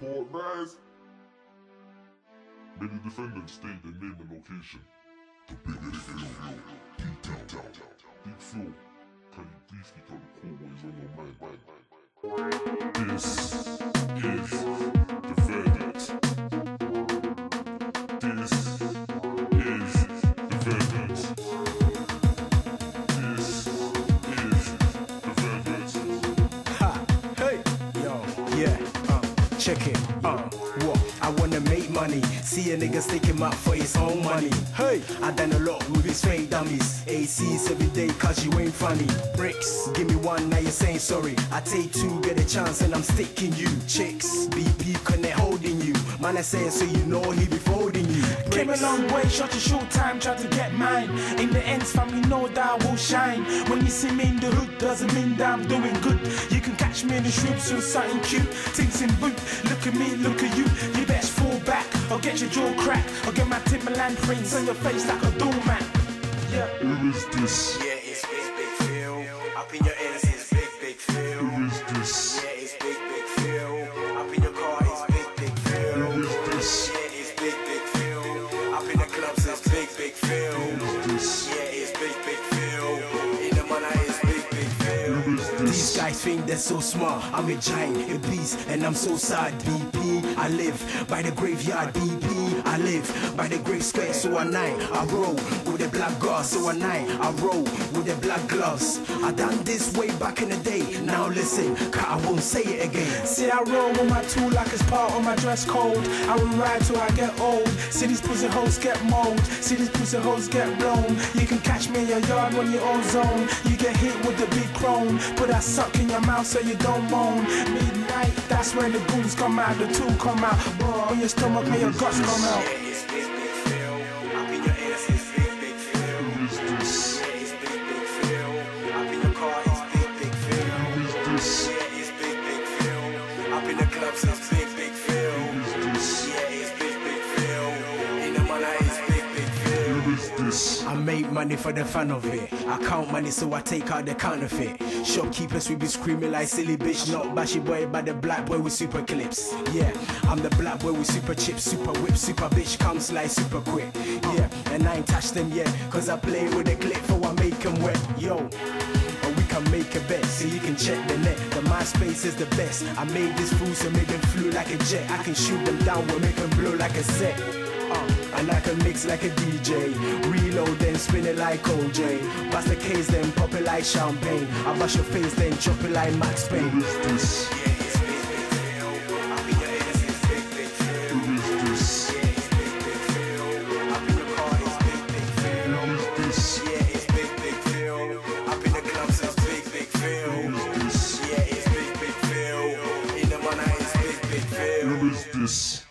court rise. Many defendants state their name and location. The biggest Phil, P-Town. Big Phil, can you please speak out the cool ways on your mind? This is check it, uh, what? I wanna make money, see a nigga stick him up for his own money. Hey, I done a lot with his fake dummies. ACs every day cause you ain't funny. Bricks, give me one, now you're saying sorry. I take two, get a chance and I'm sticking you. Chicks, BP connect holding you. Man, I say it so you know he be folding you. Came a long way, short a short time, try to get mine. In the ends, family know that I will shine. When you see me in the hood, doesn't mean that I'm doing good. You can catch me in the shrimps or something cute. Things in boot, look at me, look at you. You best fall back, or get your jaw cracked, or get my Timberland prints on your face like a doormat. Yeah. Who is this? Yeah, Think they're so smart. I'm a giant, a beast, and I'm so sad. BP, I live by the graveyard. BP, I live by the grave square. So at night, I roll with the black guards. So at night, I roll with the black gloves. I done this way back in the day. Now listen, 'cause I won't say it again. See, I roll with my tool like it's part of my dress code. I will ride till I get old. See these pussy hoes get mold. See these pussy hoes get blown. You can catch me in your yard when you're on zone. You get hit with the big crone. but I suck in your mouth so you don't moan. Midnight, that's when the goons come out, the tool come out. Bro, on your stomach, may your guts come out. Yeah, it's big, big Phil. Up in your ears, I make money for the fun of it. I count money so I take out the counterfeit. Shopkeepers we be screaming like silly bitch, not bashy boy, but the black boy with super clips. Yeah, I'm the black boy with super chips, super whip, super bitch comes like super quick. Yeah, and I ain't touch them yet, cause I play with the clip for I make them wet. Yo. Can make a bet, so you can check the net. The MySpace is the best. I made this fool so make them flew like a jet. I can shoot them down, we'll make them blow like a set. And I can mix like a DJ. Reload then spin it like OJ. Bust the case then pop it like champagne. I bust your face then chop it like Max Payne. Who is this? Yeah, it's big, big Phil. Up in your ears, it's big, big Phil. Who is this? Yeah, it's big, big Phil. Up in your car, it's big, big Phil. Who is this? Yeah, it's big, big Phil. Up in the clubs, it's big, big Phil. Who is this? Yeah, it's big, big Phil. The manor, it's big, big Phil. Who is this?